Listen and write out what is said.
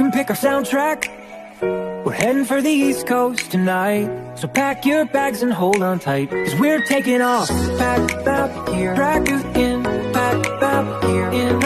Can pick our soundtrack. We're heading for the East Coast tonight. So pack your bags and hold on tight. Cause we're taking off. Back up here. Back in. Back up here. In.